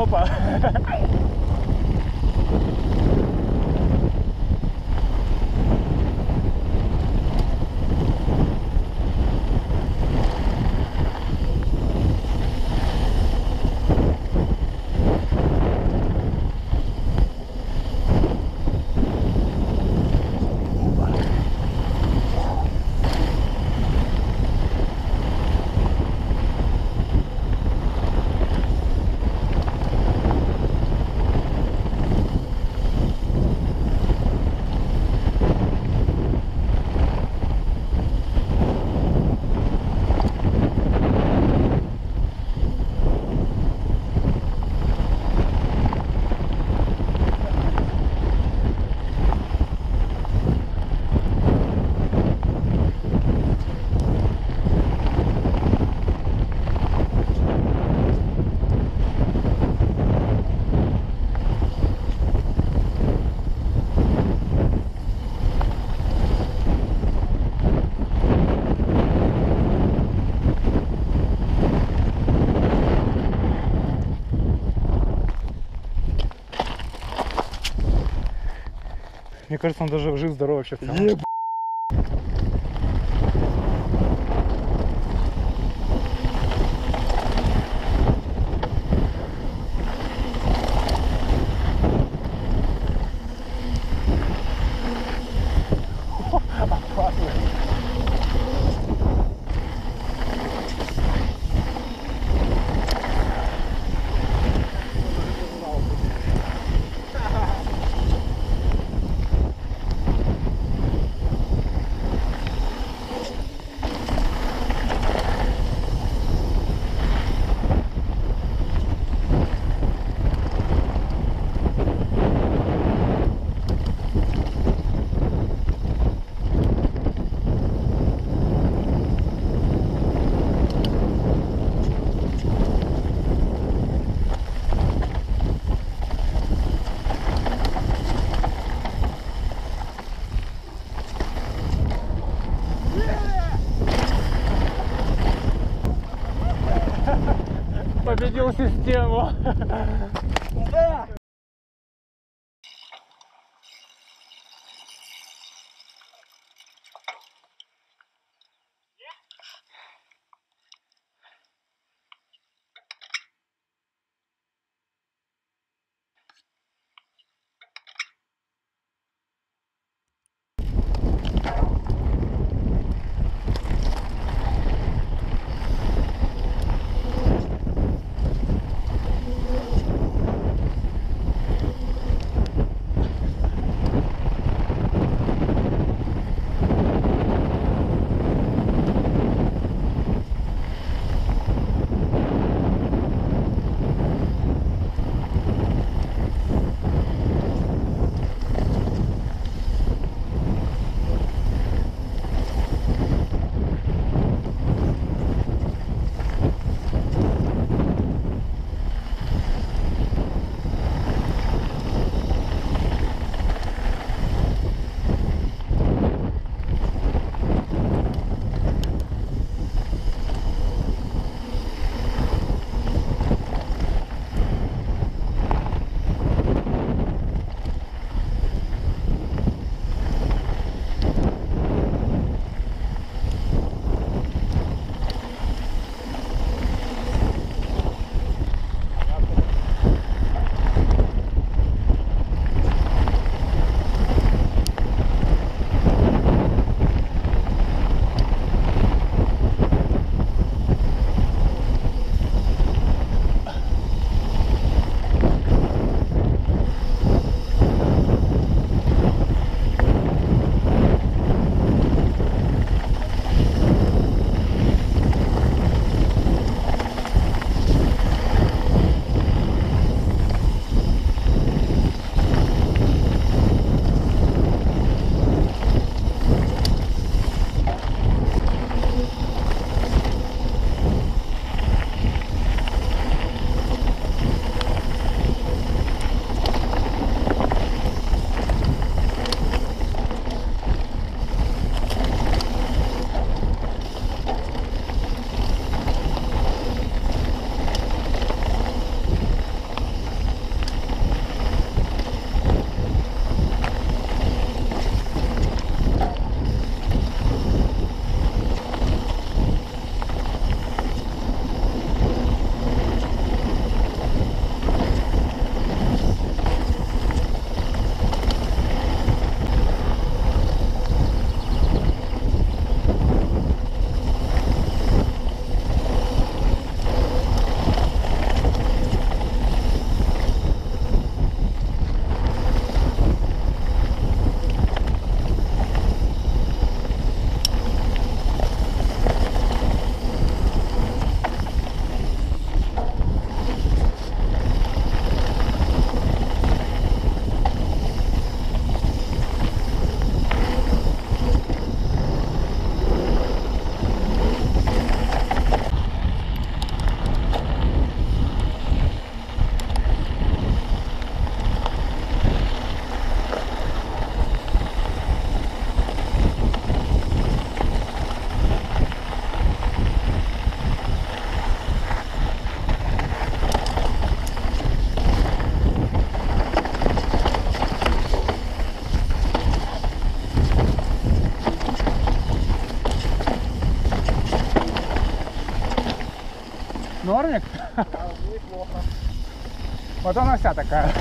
Opa! кажется, он даже жив-здоров вообще. В целом. Нормик? Да, неплохо. Вот она вся такая.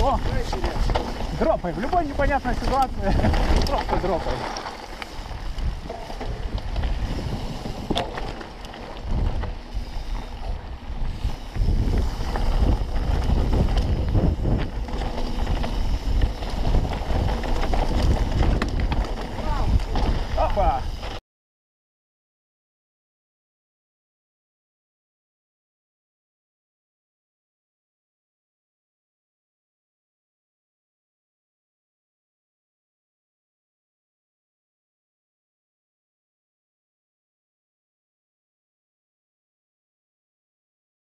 Хорошо. Дропай, в любой непонятной ситуации просто дропай.